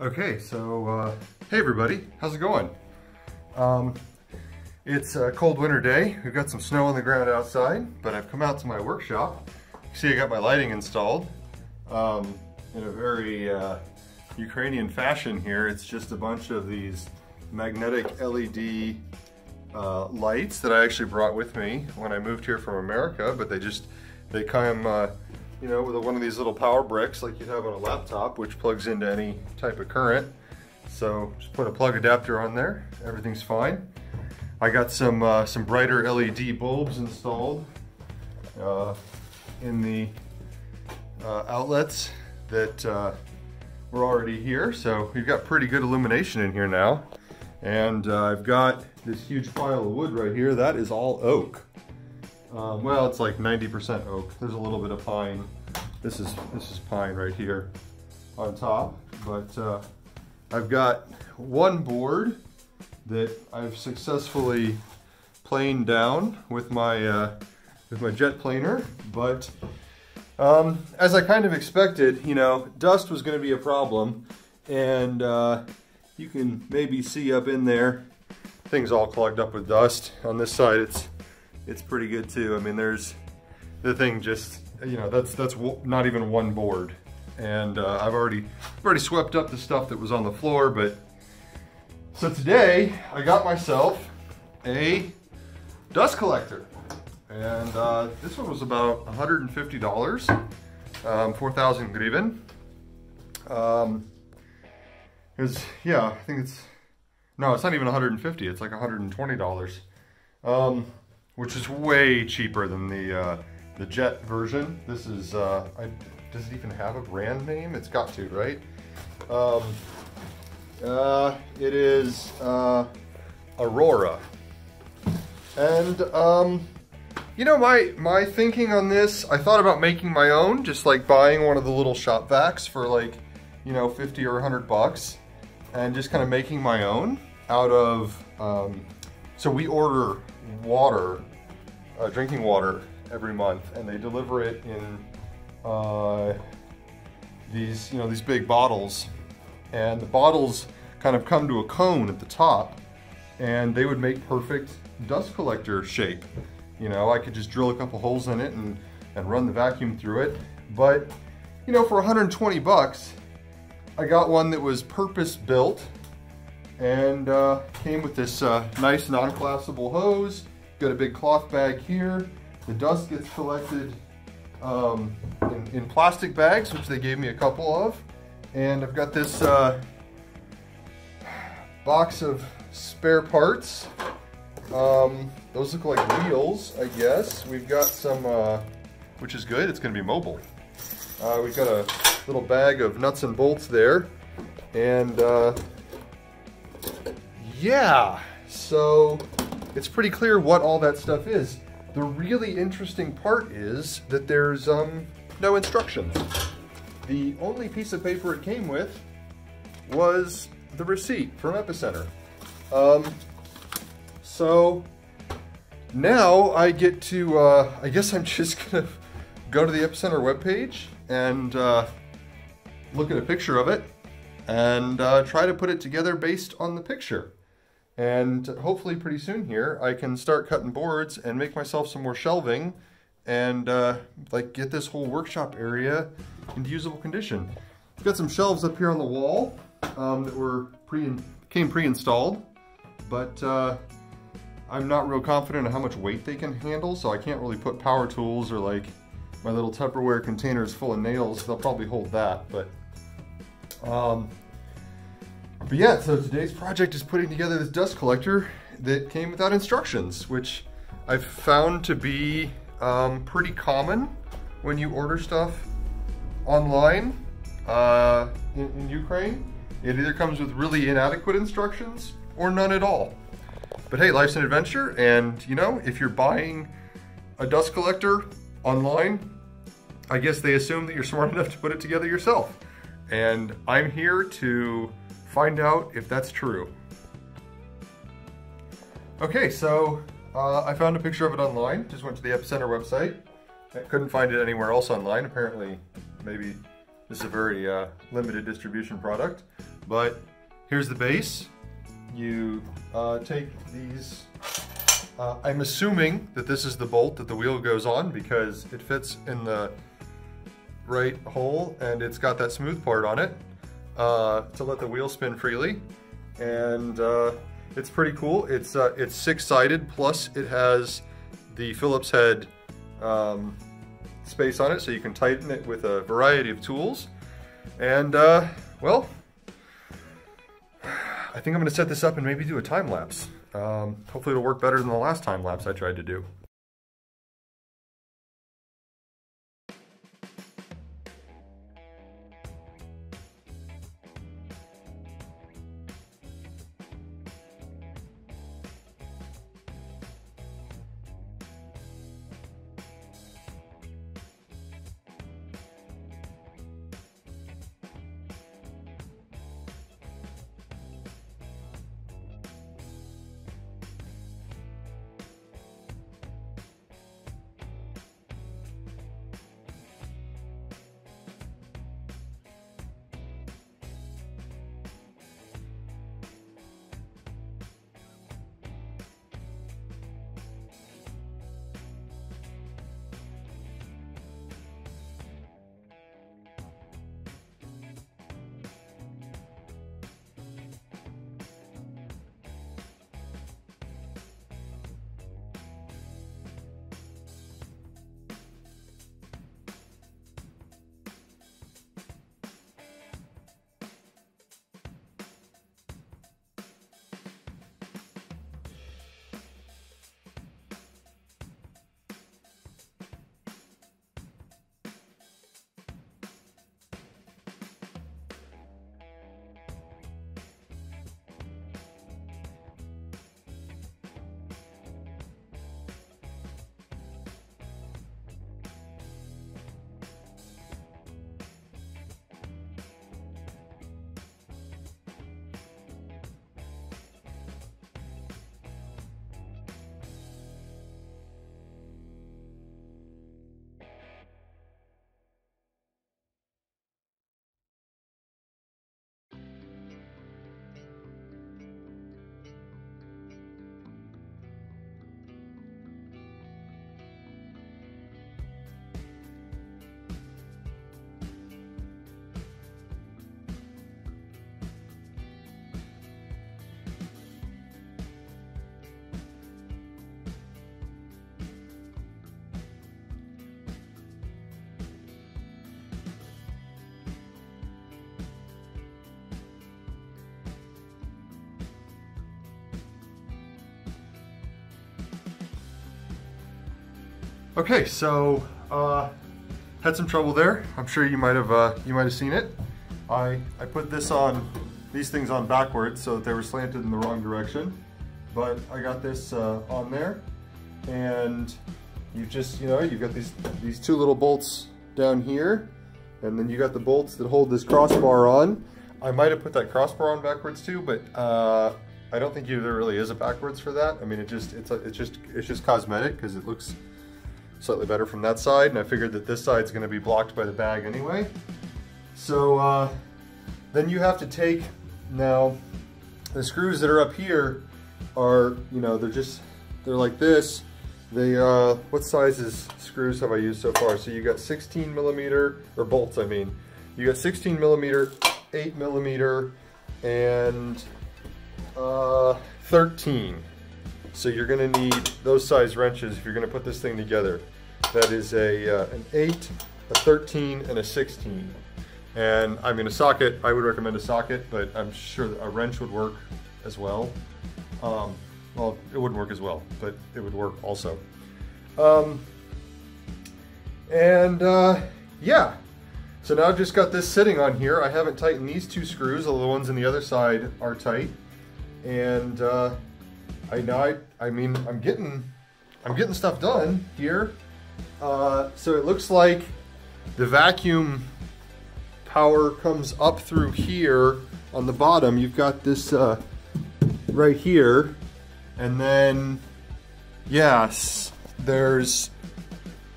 Okay, so uh, hey everybody, how's it going? Um, it's a cold winter day. We've got some snow on the ground outside, but I've come out to my workshop. See I got my lighting installed um, in a very uh, Ukrainian fashion here. It's just a bunch of these magnetic LED uh, lights that I actually brought with me when I moved here from America, but they just, they come uh, you know, with one of these little power bricks like you'd have on a laptop, which plugs into any type of current. So just put a plug adapter on there, everything's fine. I got some uh, some brighter LED bulbs installed uh, in the uh, outlets that uh, were already here. So we've got pretty good illumination in here now. And uh, I've got this huge pile of wood right here. That is all oak. Um, well, it's like 90% oak. There's a little bit of pine. This is this is pine right here on top. But uh, I've got one board that I've successfully planed down with my uh, with my jet planer. But um, as I kind of expected, you know, dust was going to be a problem, and uh, you can maybe see up in there, things all clogged up with dust. On this side, it's it's pretty good too. I mean, there's the thing just, you know, that's that's not even one board. And uh, I've already already swept up the stuff that was on the floor, but so today I got myself a dust collector. And uh, this one was about $150, um, 4,000 hryvnia. Um, it yeah, I think it's, no, it's not even 150, it's like $120. Um, which is way cheaper than the uh, the Jet version. This is, uh, I, does it even have a brand name? It's got to, right? Um, uh, it is uh, Aurora. And, um, you know, my, my thinking on this, I thought about making my own, just like buying one of the little shop vacs for like, you know, 50 or 100 bucks, and just kind of making my own out of, um, so we order water, uh, drinking water every month, and they deliver it in uh, these, you know, these big bottles. And the bottles kind of come to a cone at the top, and they would make perfect dust collector shape. You know, I could just drill a couple holes in it and, and run the vacuum through it. But, you know, for 120 bucks, I got one that was purpose built and uh, came with this uh, nice non-collapsible hose. Got a big cloth bag here. The dust gets collected um, in, in, plastic bags, which they gave me a couple of. And I've got this uh, box of spare parts. Um, those look like wheels, I guess. We've got some, uh, which is good, it's gonna be mobile. Uh, we've got a little bag of nuts and bolts there. And uh, yeah, so it's pretty clear what all that stuff is. The really interesting part is that there's um, no instructions. The only piece of paper it came with was the receipt from Epicenter. Um, so now I get to, uh, I guess I'm just gonna go to the Epicenter webpage and uh, look at a picture of it and uh, try to put it together based on the picture. And hopefully pretty soon here, I can start cutting boards and make myself some more shelving and uh, like get this whole workshop area into usable condition. I've got some shelves up here on the wall um, that were pre came pre-installed, but uh, I'm not real confident in how much weight they can handle, so I can't really put power tools or like my little Tupperware containers full of nails. They'll probably hold that, but um, but yeah, so today's project is putting together this dust collector that came without instructions, which I've found to be um, pretty common when you order stuff online uh, in, in Ukraine. It either comes with really inadequate instructions or none at all. But hey, life's an adventure, and you know, if you're buying a dust collector online, I guess they assume that you're smart enough to put it together yourself. And I'm here to find out if that's true. Okay, so uh, I found a picture of it online. Just went to the Epicenter website. I couldn't find it anywhere else online. Apparently, maybe This is a very uh, limited distribution product, but here's the base. You uh, take these, uh, I'm assuming that this is the bolt that the wheel goes on because it fits in the right hole and it's got that smooth part on it uh, to let the wheel spin freely. And uh, it's pretty cool. It's, uh, it's six-sided plus it has the Phillips head um, space on it so you can tighten it with a variety of tools. And uh, well, I think I'm gonna set this up and maybe do a time lapse. Um, hopefully it'll work better than the last time lapse I tried to do. Okay, so uh, had some trouble there. I'm sure you might have uh, you might have seen it. I I put this on these things on backwards so that they were slanted in the wrong direction, but I got this uh, on there, and you just you know you've got these these two little bolts down here, and then you got the bolts that hold this crossbar on. I might have put that crossbar on backwards too, but uh, I don't think there really is a backwards for that. I mean, it just it's it's just it's just cosmetic because it looks slightly better from that side, and I figured that this side's gonna be blocked by the bag anyway. So uh, then you have to take, now, the screws that are up here are, you know, they're just, they're like this. They, uh, what sizes screws have I used so far? So you got 16 millimeter, or bolts I mean. You got 16 millimeter, 8 millimeter, and uh, 13. So you're gonna need those size wrenches if you're gonna put this thing together. That is a, uh, an 8, a 13, and a 16. And I mean a socket, I would recommend a socket, but I'm sure a wrench would work as well. Um, well, it wouldn't work as well, but it would work also. Um, and uh, yeah, so now I've just got this sitting on here. I haven't tightened these two screws, although the ones on the other side are tight. And uh, I know, I, I mean, I'm getting, I'm getting stuff done here. Uh, so it looks like the vacuum power comes up through here on the bottom. You've got this uh, right here. And then, yes, there's,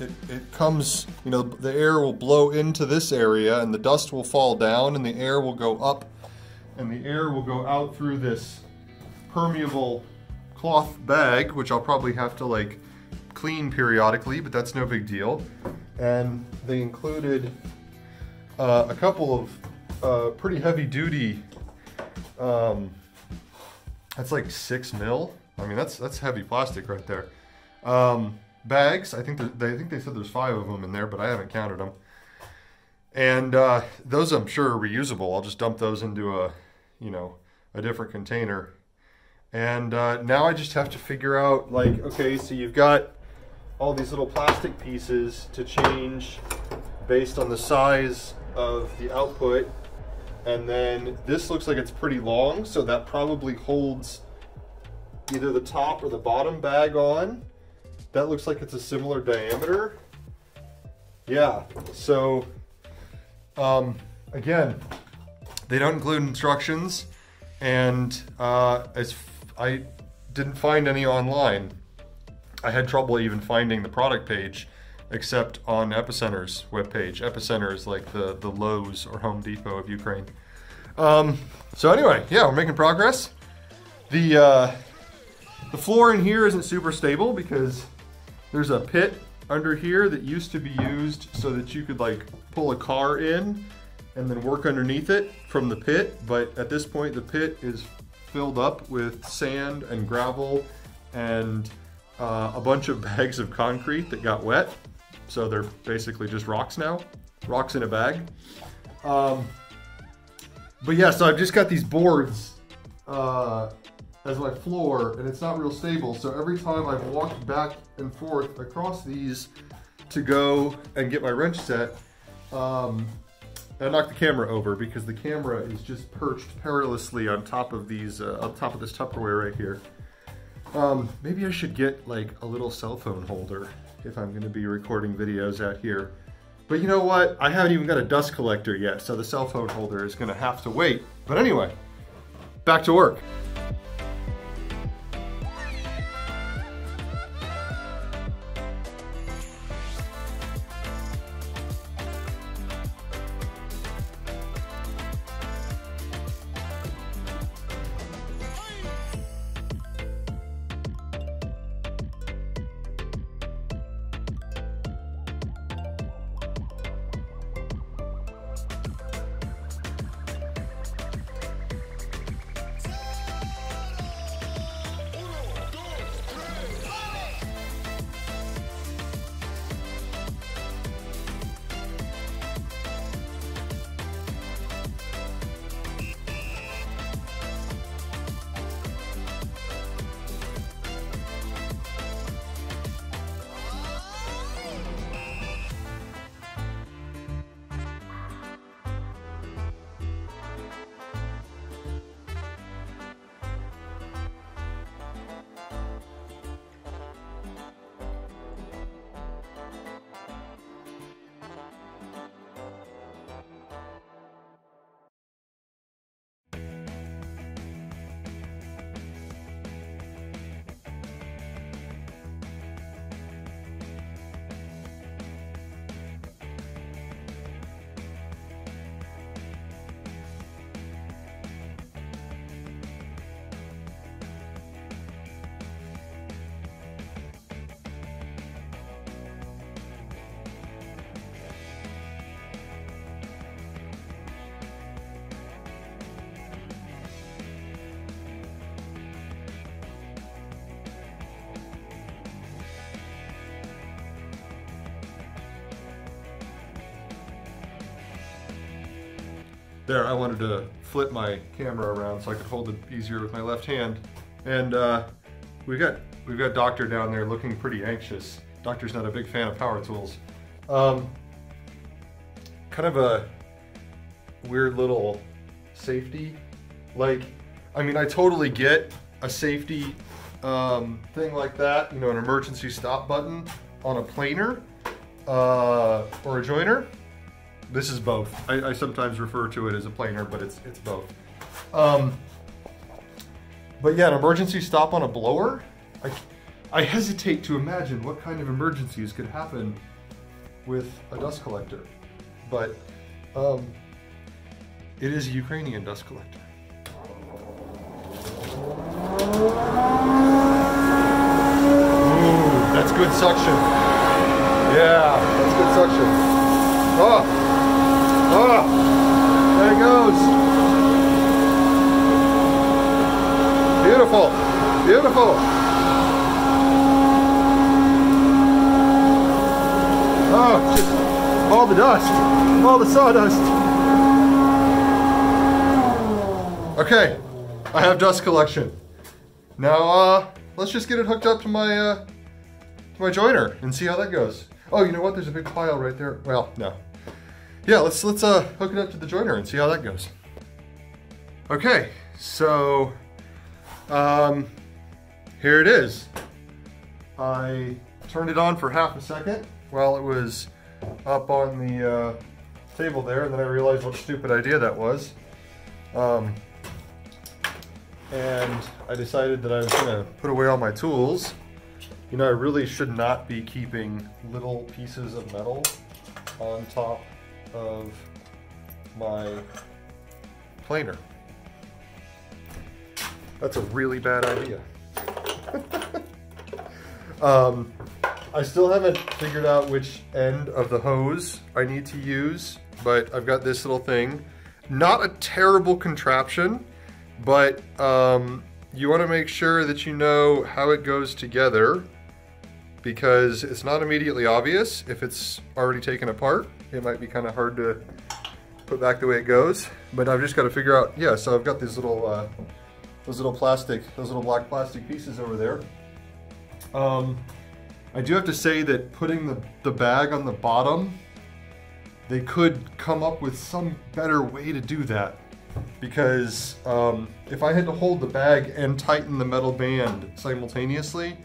it, it comes, you know, the air will blow into this area and the dust will fall down and the air will go up and the air will go out through this permeable cloth bag, which I'll probably have to like clean periodically, but that's no big deal. And they included uh, a couple of uh, pretty heavy duty, um, that's like six mil. I mean, that's that's heavy plastic right there. Um, bags, I think they I think they said there's five of them in there, but I haven't counted them. And uh, those I'm sure are reusable. I'll just dump those into a, you know, a different container. And uh, now I just have to figure out like, okay, so you've got all these little plastic pieces to change based on the size of the output. And then this looks like it's pretty long, so that probably holds either the top or the bottom bag on. That looks like it's a similar diameter. Yeah, so um, again, they don't include instructions and uh, as I didn't find any online. I had trouble even finding the product page except on Epicenter's webpage. Epicenter is like the, the Lowe's or Home Depot of Ukraine. Um, so anyway, yeah, we're making progress. The, uh, the floor in here isn't super stable because there's a pit under here that used to be used so that you could like pull a car in and then work underneath it from the pit. But at this point, the pit is filled up with sand and gravel and uh, a bunch of bags of concrete that got wet. So they're basically just rocks now, rocks in a bag. Um, but yeah, so I've just got these boards uh, as my floor and it's not real stable. So every time I've walked back and forth across these to go and get my wrench set, um, I knocked the camera over because the camera is just perched perilously on top of these, uh, on top of this Tupperware right here. Um, maybe I should get like a little cell phone holder if I'm gonna be recording videos out here. But you know what? I haven't even got a dust collector yet, so the cell phone holder is gonna have to wait. But anyway, back to work. There, I wanted to flip my camera around so I could hold it easier with my left hand. And uh, we've got we've got Doctor down there looking pretty anxious. Doctor's not a big fan of power tools. Um, kind of a weird little safety. Like, I mean, I totally get a safety um, thing like that, you know, an emergency stop button on a planer uh, or a joiner. This is both. I, I, sometimes refer to it as a planer, but it's it's both. Um, but yeah, an emergency stop on a blower. I, I hesitate to imagine what kind of emergencies could happen with a dust collector. But um, it is a Ukrainian dust collector. Ooh, that's good suction. Yeah, that's good suction. Oh, Beautiful, beautiful. Oh, just all the dust, all the sawdust. Okay, I have dust collection. Now, uh, let's just get it hooked up to my, uh, to my joiner and see how that goes. Oh, you know what? There's a big pile right there. Well, no. Yeah, let's, let's, uh, hook it up to the joiner and see how that goes. Okay, so, um, here it is. I turned it on for half a second while it was up on the uh, table there, and then I realized what a stupid idea that was. Um, and I decided that I was gonna put away all my tools. You know, I really should not be keeping little pieces of metal on top of my planer. That's a really bad idea. um, I still haven't figured out which end of the hose I need to use, but I've got this little thing. Not a terrible contraption, but um, you want to make sure that you know how it goes together because it's not immediately obvious if it's already taken apart. It might be kind of hard to put back the way it goes, but I've just got to figure out, yeah, so I've got these little, uh, those little plastic, those little black plastic pieces over there. Um, I do have to say that putting the, the bag on the bottom, they could come up with some better way to do that because um, if I had to hold the bag and tighten the metal band simultaneously,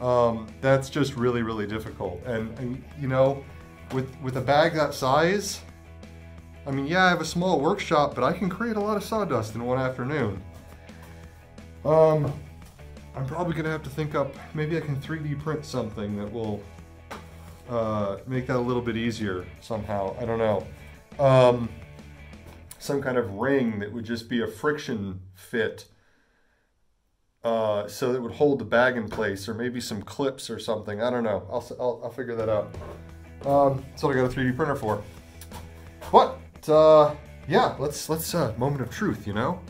um, that's just really, really difficult. And, and, you know, with, with a bag that size, I mean, yeah, I have a small workshop, but I can create a lot of sawdust in one afternoon. Um, I'm probably gonna have to think up, maybe I can 3D print something that will uh, make that a little bit easier somehow. I don't know. Um, some kind of ring that would just be a friction fit uh, so it would hold the bag in place or maybe some clips or something. I don't know. I'll, I'll, I'll figure that out. Um, that's what I got a 3D printer for. But, uh, yeah, let's, let's, uh, moment of truth, you know?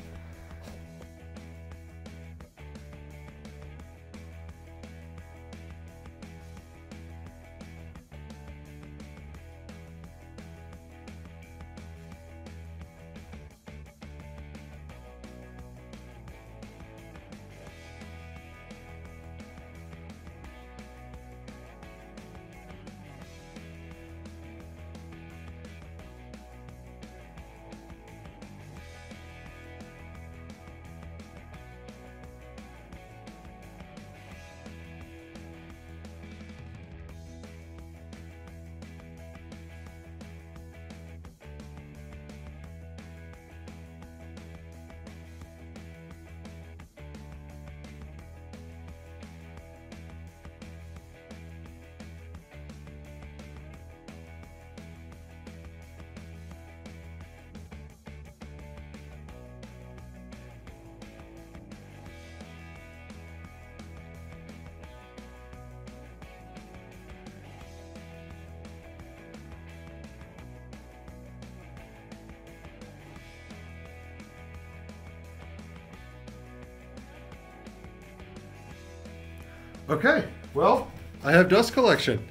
Okay, well, I have dust collection.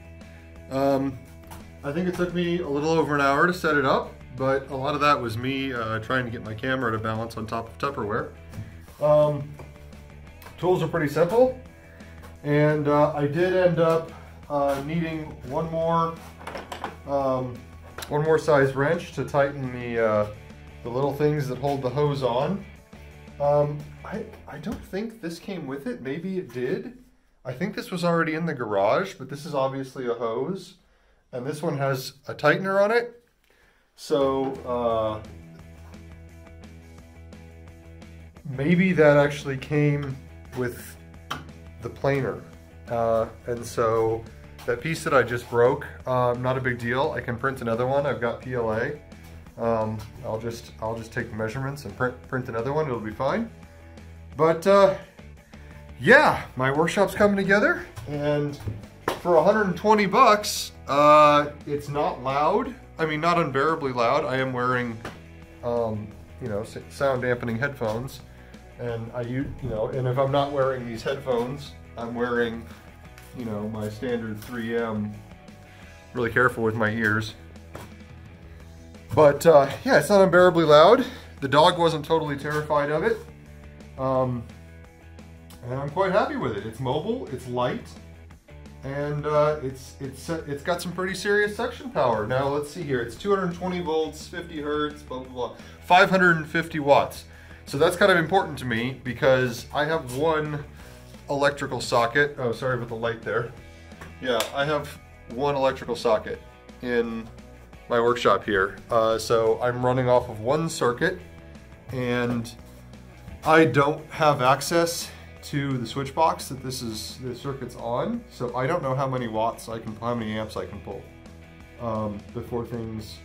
Um, I think it took me a little over an hour to set it up, but a lot of that was me uh, trying to get my camera to balance on top of Tupperware. Um, tools are pretty simple, and uh, I did end up uh, needing one more um, one more size wrench to tighten the uh, the little things that hold the hose on. Um, I, I don't think this came with it. Maybe it did. I think this was already in the garage, but this is obviously a hose. And this one has a tightener on it. So uh, maybe that actually came with the planer. Uh, and so that piece that I just broke, um, not a big deal. I can print another one. I've got PLA. Um, I'll just I'll just take measurements and print print another one. It'll be fine. But uh, yeah, my workshop's coming together, and for 120 bucks, uh, it's not loud. I mean, not unbearably loud. I am wearing, um, you know, sound dampening headphones, and I you know, and if I'm not wearing these headphones, I'm wearing, you know, my standard 3M. Really careful with my ears. But uh, yeah, it's not unbearably loud. The dog wasn't totally terrified of it. Um, and I'm quite happy with it. It's mobile, it's light, and uh, it's it's uh, it's got some pretty serious suction power. Now let's see here. It's 220 volts, 50 hertz, blah blah blah, 550 watts. So that's kind of important to me because I have one electrical socket. Oh, sorry about the light there. Yeah, I have one electrical socket in my workshop here. Uh, so I'm running off of one circuit and I don't have access to the switch box that this is the circuit's on. So I don't know how many watts I can, how many amps I can pull um, before things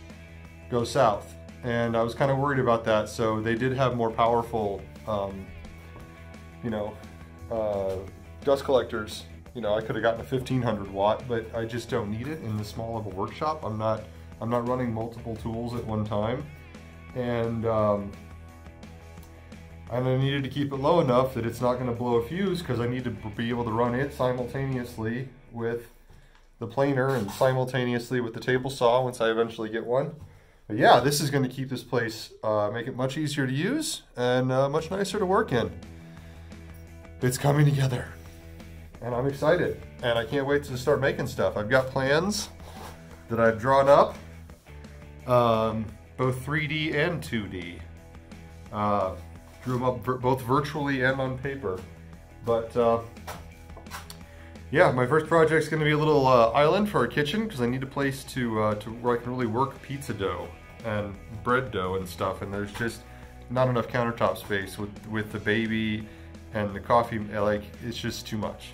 go south. And I was kind of worried about that. So they did have more powerful, um, you know, uh, dust collectors. You know, I could have gotten a 1500 watt, but I just don't need it in the small of a workshop. I'm not I'm not running multiple tools at one time. And, um, and I needed to keep it low enough that it's not going to blow a fuse because I need to be able to run it simultaneously with the planer and simultaneously with the table saw once I eventually get one. But yeah, this is going to keep this place, uh, make it much easier to use and uh, much nicer to work in. It's coming together and I'm excited and I can't wait to start making stuff. I've got plans that I've drawn up um, both 3D and 2D. Uh, drew them up both virtually and on paper. But uh, yeah, my first project is going to be a little uh, island for our kitchen because I need a place to, uh, to where I can really work pizza dough and bread dough and stuff. And there's just not enough countertop space with, with the baby and the coffee. Like, it's just too much.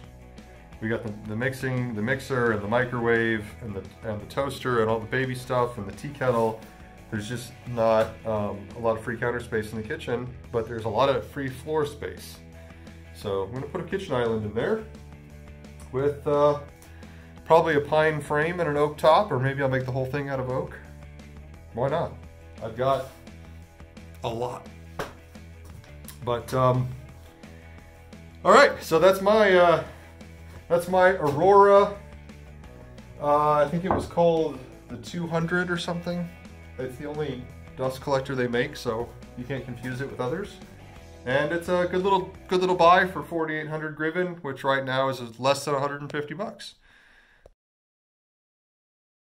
We got the, the mixing, the mixer and the microwave and the, and the toaster and all the baby stuff and the tea kettle. There's just not um, a lot of free counter space in the kitchen, but there's a lot of free floor space. So I'm gonna put a kitchen island in there with uh, probably a pine frame and an oak top, or maybe I'll make the whole thing out of oak. Why not? I've got a lot. But, um, all right, so that's my, uh, that's my Aurora. Uh, I think it was called the 200 or something. It's the only dust collector they make, so you can't confuse it with others. And it's a good little good little buy for 4,800 Griven, which right now is less than 150 bucks.